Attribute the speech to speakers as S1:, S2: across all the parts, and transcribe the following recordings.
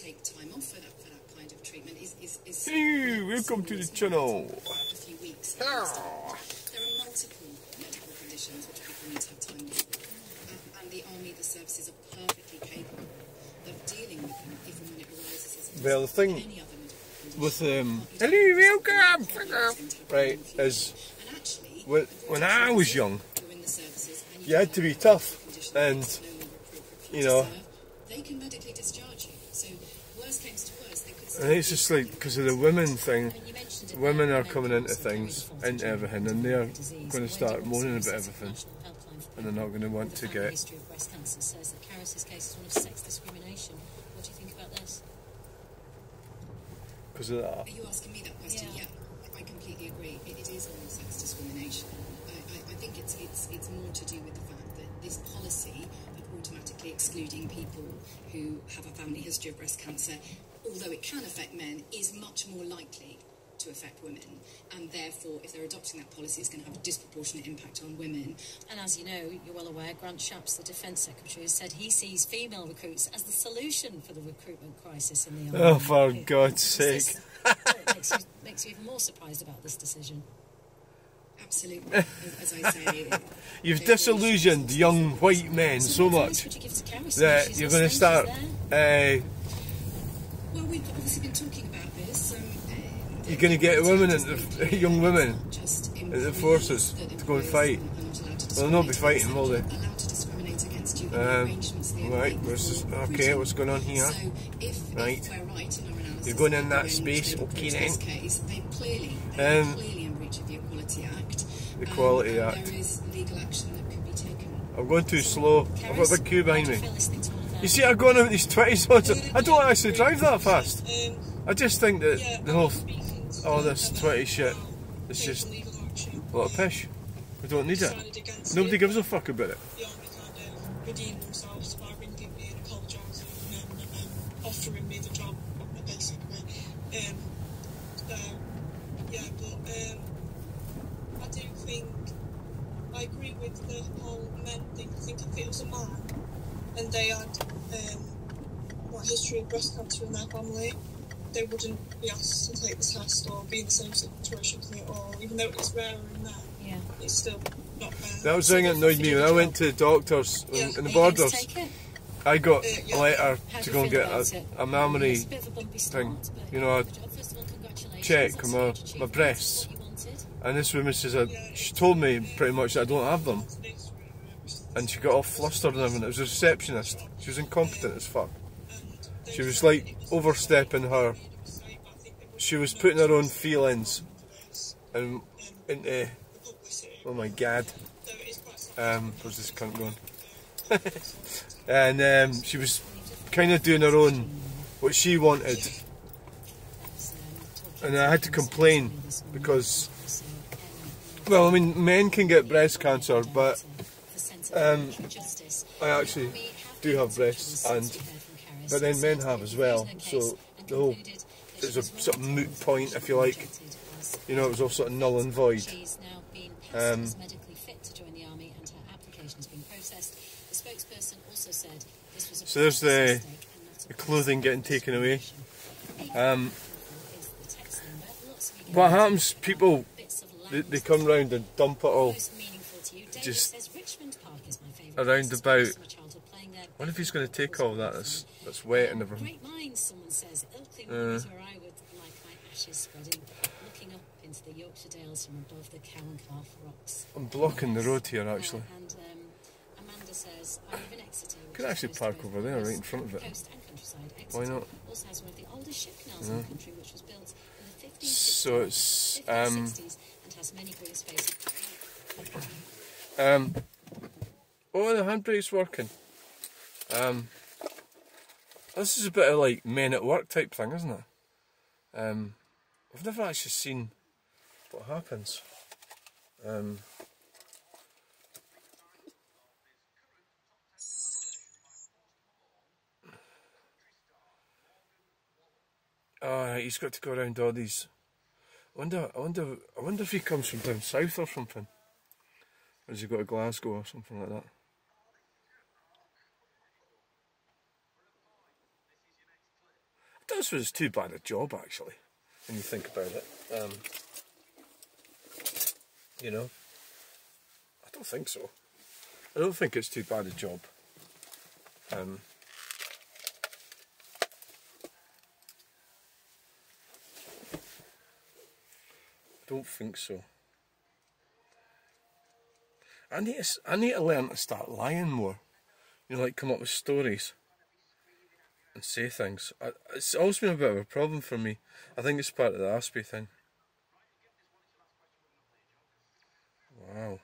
S1: take time off for that, for that kind of treatment is. is, is
S2: Hey, welcome to the channel.
S1: A few weeks. There are multiple medical conditions which people need to have time off for. Uh, and the army, the services are perfectly capable of dealing with them if and when it arises as
S2: Well, the thing with um, hello, welcome, right, is when when I was young,
S1: who are in the services and
S2: you had to be tough, and you know,
S1: they can medically discharge you. So worst comes to worst, they could
S2: I
S1: still
S2: think it's just like because of the women thing.
S3: You mentioned it
S2: Women are coming into things,
S3: very
S2: into everything, and they're going to start moaning about
S3: sits at the
S2: everything,
S3: National Helpline for
S2: and they're not going to want to
S3: family
S2: get.
S3: history of breast cancer says that Karis's case is one of sex discrimination. What do you think about this?
S2: Because of that.
S1: Are you asking me that question?
S3: Yeah.
S1: Yeah, I completely agree. It, it is all sex discrimination. I, I, I think it's, it's, it's more to do with the fact that this policy of automatically excluding people who have a family history of breast cancer, although it can affect men, is much more likely to affect women. And therefore, if they're adopting that policy, it's going to have a disproportionate impact on women.
S3: And as you know, you're well aware, Grant Shapps, the Defence Secretary, has said he sees female recruits as the solution for the recruitment crisis in the army.
S2: Oh, for God's sake!
S3: this- it makes, you, makes you even more surprised about this decision.
S1: Absolutely. As I say,
S2: You've disillusioned young white men so
S3: what
S2: much
S3: advice you give to Karis?
S2: that you're going to start. Uh,
S1: well, we've obviously been talking about this. Um, uh,
S2: You're gonna get women into- young women
S1: just
S2: into the forces to go and fight.
S1: are not allowed to
S2: Well, they'll not be fighting, will they?
S1: against- Allowed to discriminate against you
S2: Um, right, what's this- okay, what's going on here?
S1: So if,
S2: Right.
S1: if we're right in our analysis,
S2: You're going in that space, okay then.
S1: Case, they clearly,
S2: Um,
S1: clearly in breach of the Equality Act.
S2: Equality
S1: um,
S2: Act.
S1: There is legal action that could be taken.
S2: I'm going too slow. I've got a big queue behind me.
S3: you feel listening to all of that?
S2: You see, I'm going out these 20 zones. I don't actually drive that fast. I just think that the whole, all this 20 shit is just a lot of pish. We don't need it. Nobody gives a fuck about it.
S4: the army kind of redeemed themselves by ringing me and apologising and um, offering me the job, basically. Um, so, yeah, but um, I do think I agree with the whole men thing. I think if it was a man and they had um, what history of breast cancer in their family, they wouldn't be asked to take the test or be in the same situation as me at all. Even though it's rarer in men,
S3: Yeah.
S4: it's still not fair.
S2: That was the thing that annoyed me when I went to the doctors in, in the
S3: Are you going
S2: borders.
S3: take it?
S2: I got
S4: Uh,
S2: a letter
S3: How
S2: to go and get a, a mammary
S3: It's a bit of a bumpy start,
S2: thing.
S3: but-
S2: You know, I-
S3: First of all,
S2: check on my- my breasts.
S3: That's what you wanted.
S2: and this woman says, uh, she told me pretty much that I don't have them. And she got all flustered and everything. It was a receptionist. She was incompetent as fuck. She was like overstepping her. She was putting her own feelings and into. Oh my god. Um, where's this cunt going? and um, she was kind of doing her own, what she wanted. And I had to complain because, well, I mean, men can get breast cancer, but um, I actually do have breasts, and but then men have as well. So the whole it's a sort of moot point, if you like. You know, it was all sort of null and void.
S3: She's now been passed
S2: Um,
S3: medically fit to join the army and her application has been processed. The spokesperson also said this was a
S2: So there's the-
S3: mistake and not a
S2: The clothing getting taken away. Um,
S3: is the text number. Lots of you can
S2: what happens? People they, they come round and dump it all.
S3: most meaningful to you. David
S2: just
S3: says Richmond Park is my favourite
S2: around
S3: place.
S2: about.
S3: Spent my childhood playing there.
S2: What if he's going to take all that that's that's wet and everything?
S3: Great minds, someone says. Ilkley
S2: Uh.
S3: where I would like my ashes spreading, looking up into the Yorkshire Dales from above the Cow and Calf rocks.
S2: I'm blocking the road here actually.
S3: Uh, and um, Amanda says, I live in Exeter.
S2: Could
S3: is
S2: actually park over there, right in front of it.
S3: Coast and countryside.
S2: Why not?
S3: Also has one of the oldest ship canals in the country, which was built in the 1560s,
S2: So it's um
S3: 1560s and has many green spaces.
S2: um. Oh, the handbrake's working. Um. This is a bit of like men at work type thing, isn't it? Um, I've never actually seen what happens. Um. Oh, he's got to go around all these. I wonder, I wonder, I wonder if he comes from down south or something. Or has he got to Glasgow or something like that? Suppose it's too bad a job actually, when you think about it. Um, you know, I don't think so. I don't think it's too bad a job. Um, I don't think so. I need to, I need to learn to start lying more. You know, like come up with stories and say things. It's always been a bit of a problem for me. I think it's part of the Aspie thing. Wow.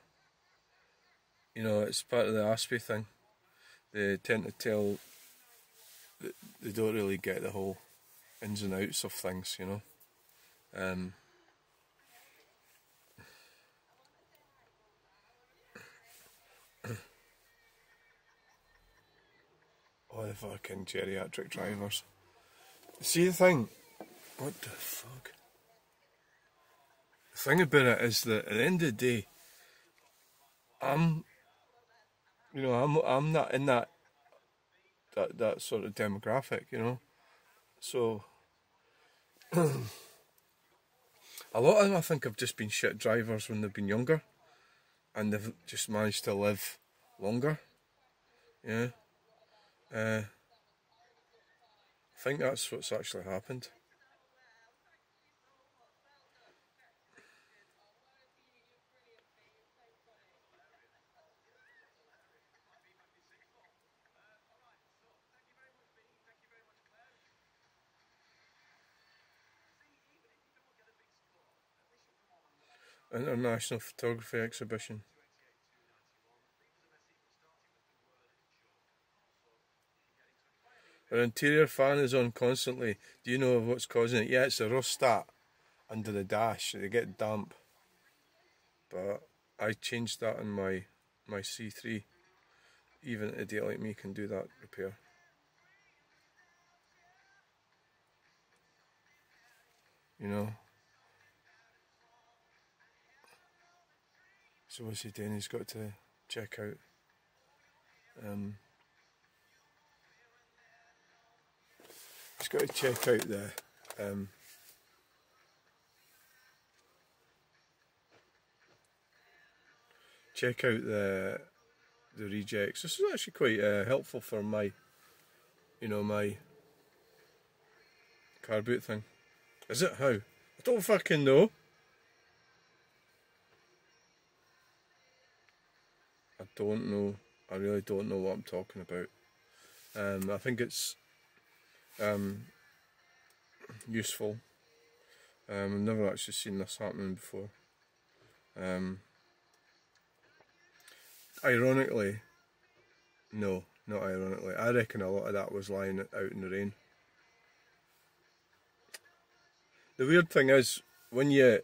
S2: You know, it's part of the Aspie thing. They tend to tell. They don't really get the whole ins and outs of things, you know. Um, Oh, the fucking geriatric drivers. See the thing? What the fuck? The thing about it is that at the end of the day, I'm, you know, I'm I'm not in that that that sort of demographic, you know. So a lot of them, I think, have just been shit drivers when they've been younger, and they've just managed to live longer. Yeah. Uh, I think that's what's actually happened. International Photography Exhibition. Our interior fan is on constantly. Do you know what's causing it? Yeah, it's the rheostat under the dash. They get damp. But I changed that in my my C3. Even an idiot like me can do that repair. You know. So what's he doing? He's got to check out um, Just got to check out the um, check out the the rejects. This is actually quite uh, helpful for my, you know, my car boot thing. Is it how? I don't fucking know. I don't know. I really don't know what I'm talking about. Um, I think it's um, useful. Um, I've never actually seen this happening before. Um, ironically, no, not ironically. I reckon a lot of that was lying out in the rain. The weird thing is, when you.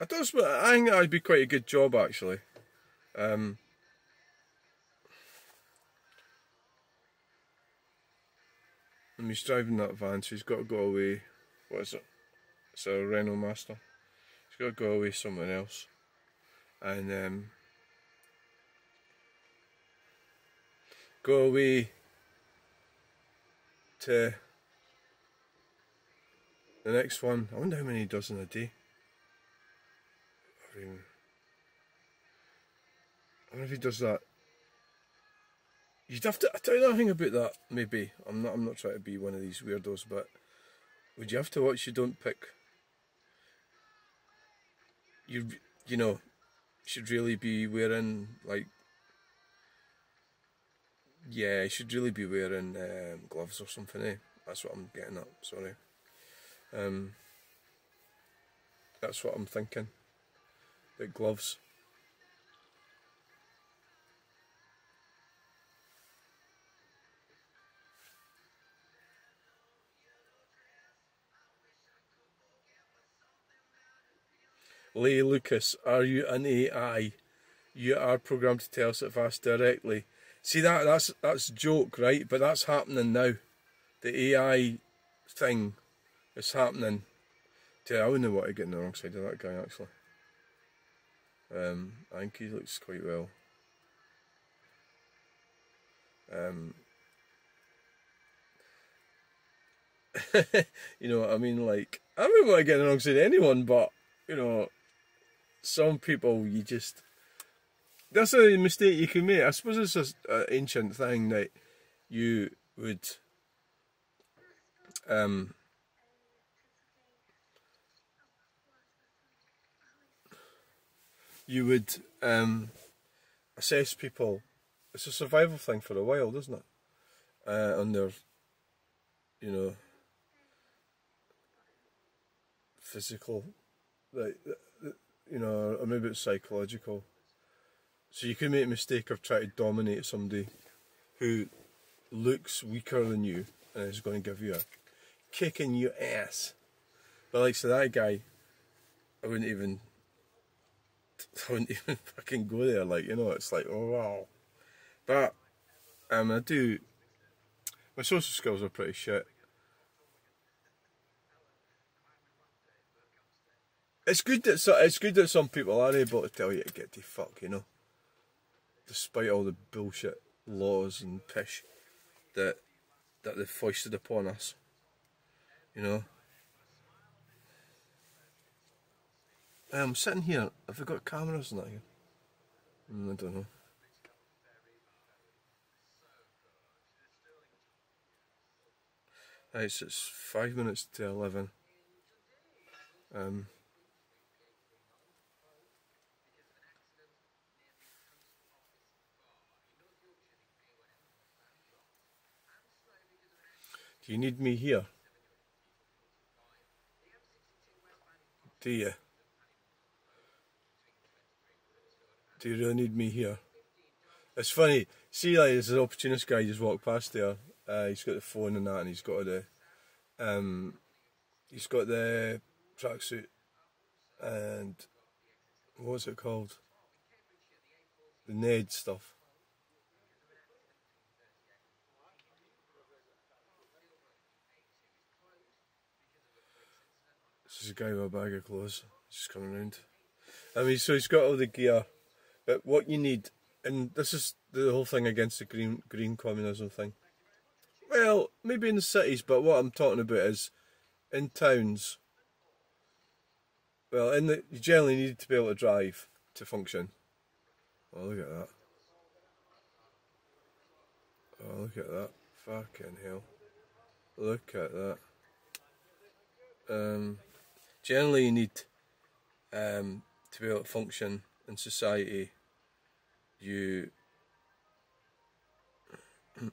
S2: I don't. I think that'd be quite a good job actually. Um, And he's driving that van, so he's got to go away. What is it? It's a Renault Master. He's got to go away somewhere else. And um, go away to the next one. I wonder how many he does in a day. I mean, I wonder if he does that You'd have to. I tell you nothing about that. Maybe I'm not. I'm not trying to be one of these weirdos, but would you have to watch? You don't pick. You you know, should really be wearing like. Yeah, you should really be wearing um, gloves or something. Eh? That's what I'm getting at. Sorry. Um. That's what I'm thinking. The gloves. Leigh Lucas, are you an AI? You are programmed to tell us if asked directly. See that that's that's joke, right? But that's happening now. The AI thing is happening. Dude, I wouldn't know what I get on the wrong side of that guy actually. Um, I think he looks quite well. Um, you know what I mean? Like, I wouldn't want to get an oxide anyone, but, you know, some people you just. That's a mistake you can make. I suppose it's an ancient thing that you would. Um, you would um, assess people. It's a survival thing for a while, isn't it? Uh, on their, you know, physical, like, you know, or maybe it's psychological. So you can make a mistake of trying to dominate somebody who looks weaker than you and is going to give you a kick in your ass. But like, so that guy, I wouldn't even I wouldn't even fucking go there. Like you know, it's like oh wow. But um, I do. My social skills are pretty shit. It's good that so, it's good that some people are able to tell you to get the fuck, you know. Despite all the bullshit laws and pish that that they've foisted upon us, you know. I'm sitting here. Have we got cameras in that here? Mm, I don't know. Right, so it's five minutes to eleven. Um. You need me here? Do you? Do you really need me here? It's funny. See, like, there's an opportunist guy just walked past there. Uh, he's got the phone and that, and he's got the, um, he's got the tracksuit, and what's it called? The Ned stuff. This a guy with a bag of clothes, just coming around. I mean, so he's got all the gear, but what you need, and this is the whole thing against the green green communism thing. Well, maybe in the cities, but what I'm talking about is in towns. Well, in the you generally need to be able to drive to function. Oh, look at that. Oh, look at that. Fucking hell. Look at that. Um, generally, you need um, to be able to function in society. You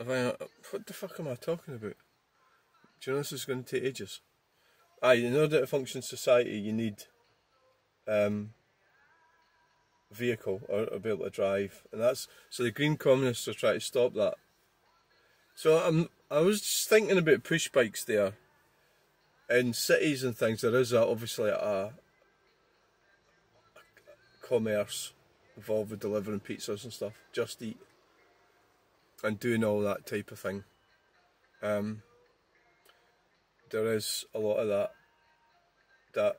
S2: I, what the fuck am I talking about? Do you know this is going to take ages? Aye, in order to function society, you need um, vehicle or be able to drive, and that's so the Green Communists are trying to stop that. So I'm, I was just thinking about push bikes there. In cities and things, there is a, obviously a, a commerce involved with delivering pizzas and stuff. Just Eat and doing all that type of thing. Um, there is a lot of that. That,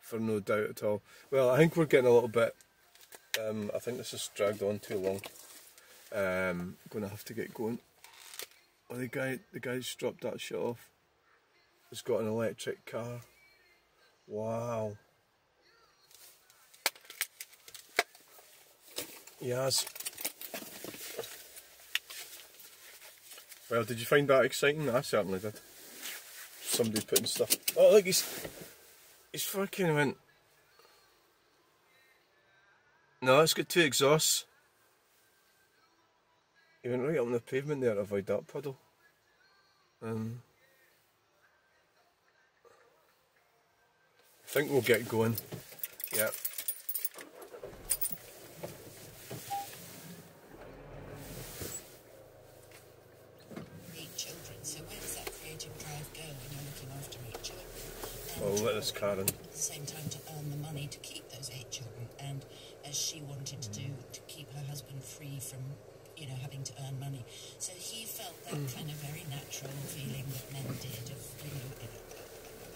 S2: for no doubt at all. Well, I think we're getting a little bit. Um, I think this has dragged on too long. Um, to have to get going. Oh, the guy, the guy's dropped that shit off. He's got an electric car. Wow. Yes. Well, did you find that exciting? I certainly did. Somebody putting stuff. Oh, look, he's he's fucking went. No, it's got two exhausts. He went right on the pavement there to avoid that puddle. Um, I think we'll get going. Yeah.
S1: eight children. So where does that creative drive go when you're looking after eight children? And
S2: Well, let us Karen.
S1: same time to earn the money to keep as she wanted to do to keep her husband free from, you know, having to earn money. So he felt that kind of very natural feeling that men did of, you know,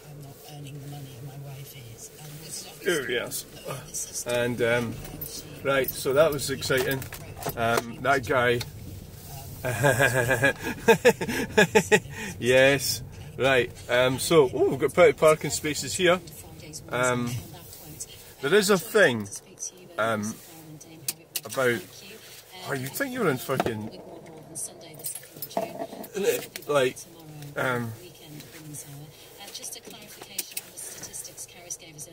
S1: I'm not earning the money and my wife is, and was
S3: Oh yes. And um, right, so that was exciting. Um, that guy. yes. Right. Um, so oh, we've got plenty of parking spaces here. Um, there is a thing um, about. Oh, you think you're in fucking like, um,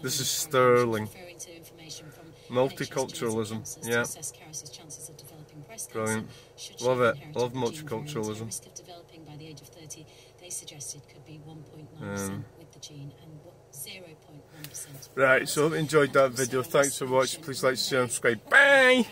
S3: This is Stirling. Multiculturalism, yeah. Brilliant. Love it. Love multiculturalism.
S2: Risk
S3: Right, so hope you enjoyed that video. Thanks for watching. Please like, share, and subscribe. Bye!